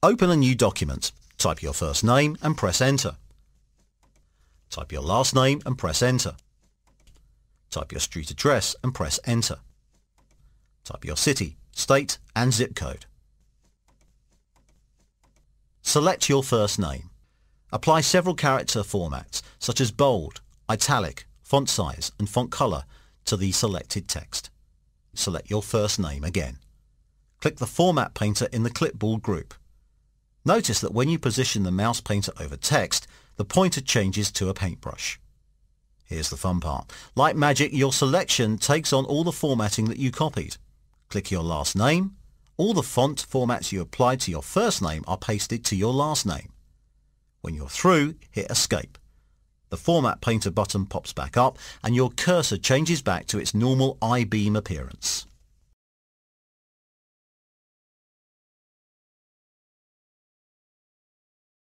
Open a new document. Type your first name and press enter. Type your last name and press enter. Type your street address and press enter. Type your city, state and zip code. Select your first name. Apply several character formats such as bold, italic, font size and font color to the selected text. Select your first name again. Click the Format Painter in the clipboard group. Notice that when you position the mouse painter over text, the pointer changes to a paintbrush. Here's the fun part. Like magic, your selection takes on all the formatting that you copied. Click your last name. All the font formats you applied to your first name are pasted to your last name. When you're through, hit Escape. The Format Painter button pops back up and your cursor changes back to its normal I-beam appearance.